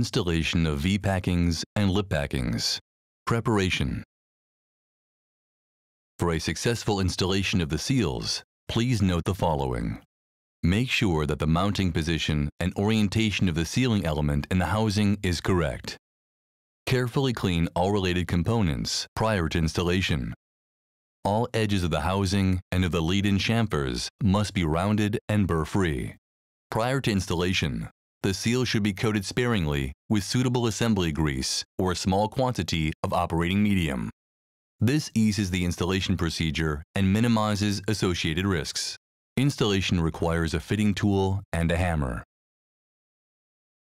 Installation of V-packings and lip packings. Preparation. For a successful installation of the seals, please note the following. Make sure that the mounting position and orientation of the sealing element in the housing is correct. Carefully clean all related components prior to installation. All edges of the housing and of the lead-in chamfers must be rounded and burr-free. Prior to installation, the seal should be coated sparingly with suitable assembly grease or a small quantity of operating medium. This eases the installation procedure and minimizes associated risks. Installation requires a fitting tool and a hammer.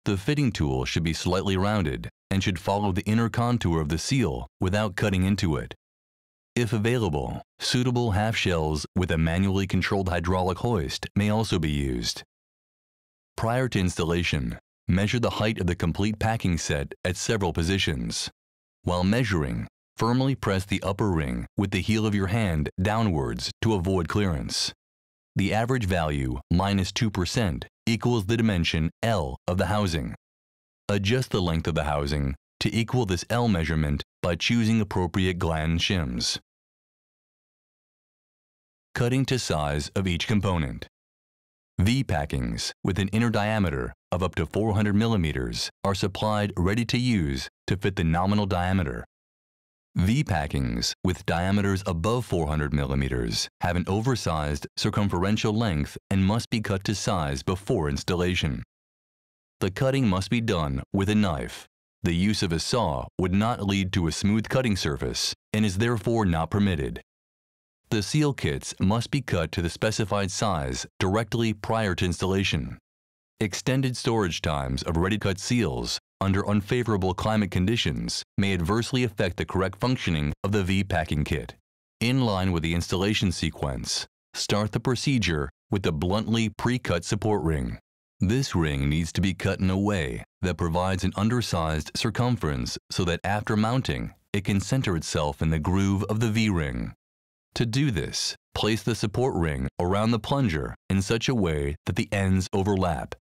The fitting tool should be slightly rounded and should follow the inner contour of the seal without cutting into it. If available, suitable half shells with a manually controlled hydraulic hoist may also be used. Prior to installation, measure the height of the complete packing set at several positions. While measuring, firmly press the upper ring with the heel of your hand downwards to avoid clearance. The average value, minus 2%, equals the dimension L of the housing. Adjust the length of the housing to equal this L measurement by choosing appropriate gland shims. Cutting to size of each component. V-packings with an inner diameter of up to 400 millimeters are supplied ready to use to fit the nominal diameter. V-packings with diameters above 400 millimeters have an oversized circumferential length and must be cut to size before installation. The cutting must be done with a knife. The use of a saw would not lead to a smooth cutting surface and is therefore not permitted. The seal kits must be cut to the specified size directly prior to installation. Extended storage times of ready-cut seals under unfavorable climate conditions may adversely affect the correct functioning of the V-packing kit. In line with the installation sequence, start the procedure with the bluntly pre-cut support ring. This ring needs to be cut in a way that provides an undersized circumference so that after mounting, it can center itself in the groove of the V-ring. To do this, place the support ring around the plunger in such a way that the ends overlap.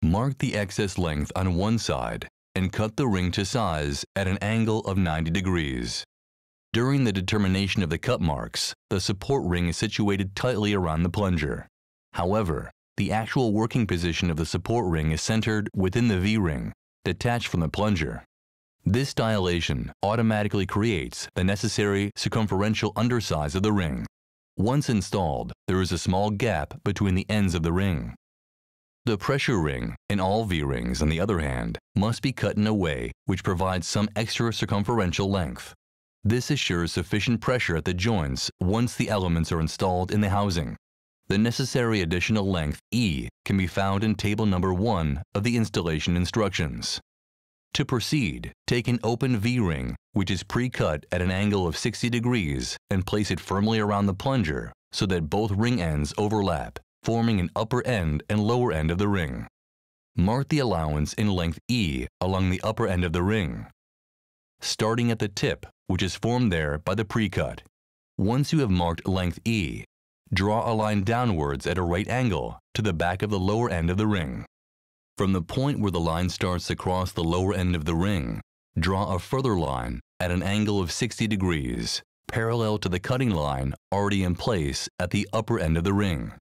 Mark the excess length on one side and cut the ring to size at an angle of 90 degrees. During the determination of the cut marks, the support ring is situated tightly around the plunger. However, the actual working position of the support ring is centered within the V-ring, detached from the plunger. This dilation automatically creates the necessary circumferential undersize of the ring. Once installed, there is a small gap between the ends of the ring. The pressure ring, in all V-rings on the other hand, must be cut in a way which provides some extra circumferential length. This assures sufficient pressure at the joints once the elements are installed in the housing. The necessary additional length E can be found in table number 1 of the installation instructions. To proceed, take an open V-ring, which is pre-cut at an angle of 60 degrees, and place it firmly around the plunger so that both ring ends overlap, forming an upper end and lower end of the ring. Mark the allowance in length E along the upper end of the ring, starting at the tip, which is formed there by the pre-cut. Once you have marked length E, draw a line downwards at a right angle to the back of the lower end of the ring. From the point where the line starts across the lower end of the ring, draw a further line at an angle of 60 degrees, parallel to the cutting line already in place at the upper end of the ring.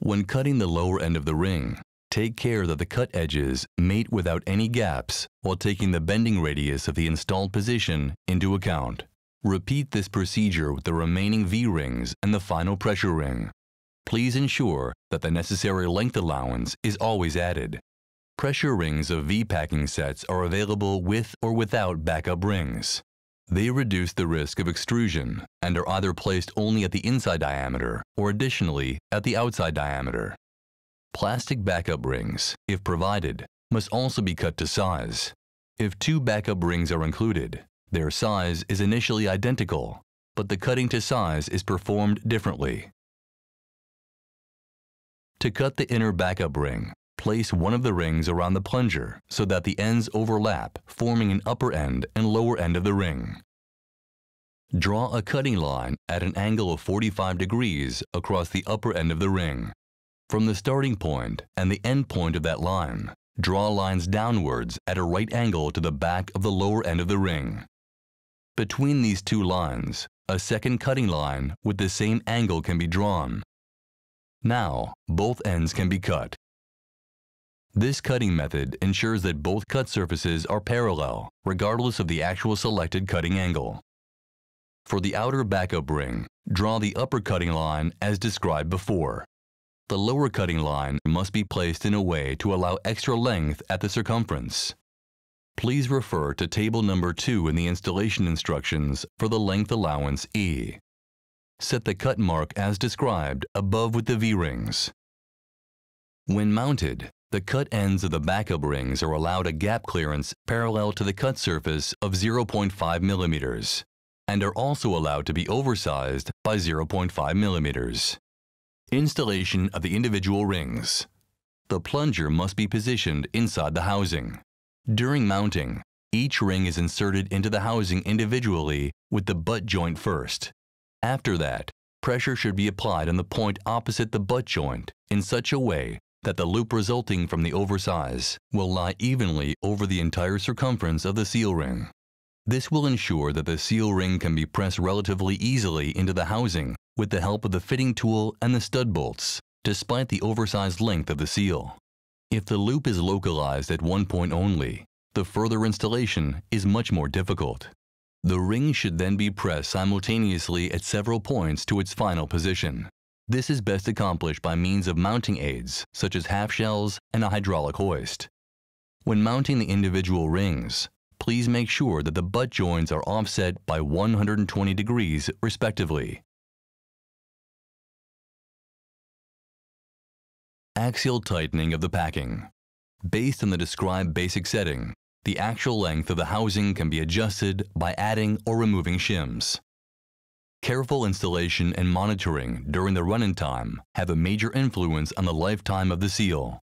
When cutting the lower end of the ring, take care that the cut edges mate without any gaps while taking the bending radius of the installed position into account. Repeat this procedure with the remaining V-rings and the final pressure ring. Please ensure that the necessary length allowance is always added. Pressure rings of V-packing sets are available with or without backup rings. They reduce the risk of extrusion and are either placed only at the inside diameter or additionally at the outside diameter. Plastic backup rings, if provided, must also be cut to size. If two backup rings are included, their size is initially identical, but the cutting to size is performed differently. To cut the inner backup ring, Place one of the rings around the plunger so that the ends overlap, forming an upper end and lower end of the ring. Draw a cutting line at an angle of 45 degrees across the upper end of the ring. From the starting point and the end point of that line, draw lines downwards at a right angle to the back of the lower end of the ring. Between these two lines, a second cutting line with the same angle can be drawn. Now, both ends can be cut. This cutting method ensures that both cut surfaces are parallel, regardless of the actual selected cutting angle. For the outer backup ring, draw the upper cutting line as described before. The lower cutting line must be placed in a way to allow extra length at the circumference. Please refer to table number 2 in the installation instructions for the length allowance E. Set the cut mark as described above with the V-rings. When mounted, the cut ends of the backup rings are allowed a gap clearance parallel to the cut surface of 0.5 millimeters and are also allowed to be oversized by 0.5 millimeters. Installation of the individual rings. The plunger must be positioned inside the housing. During mounting, each ring is inserted into the housing individually with the butt joint first. After that, pressure should be applied on the point opposite the butt joint in such a way that the loop resulting from the oversize will lie evenly over the entire circumference of the seal ring. This will ensure that the seal ring can be pressed relatively easily into the housing with the help of the fitting tool and the stud bolts, despite the oversized length of the seal. If the loop is localized at one point only, the further installation is much more difficult. The ring should then be pressed simultaneously at several points to its final position. This is best accomplished by means of mounting aids, such as half shells and a hydraulic hoist. When mounting the individual rings, please make sure that the butt joints are offset by 120 degrees respectively. Axial tightening of the packing. Based on the described basic setting, the actual length of the housing can be adjusted by adding or removing shims. Careful installation and monitoring during the run-in time have a major influence on the lifetime of the seal.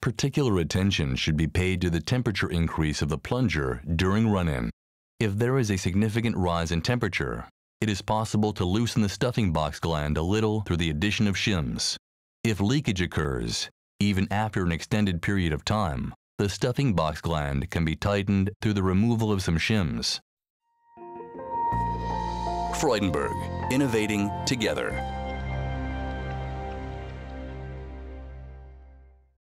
Particular attention should be paid to the temperature increase of the plunger during run-in. If there is a significant rise in temperature, it is possible to loosen the stuffing box gland a little through the addition of shims. If leakage occurs, even after an extended period of time, the stuffing box gland can be tightened through the removal of some shims. Freudenberg, innovating together.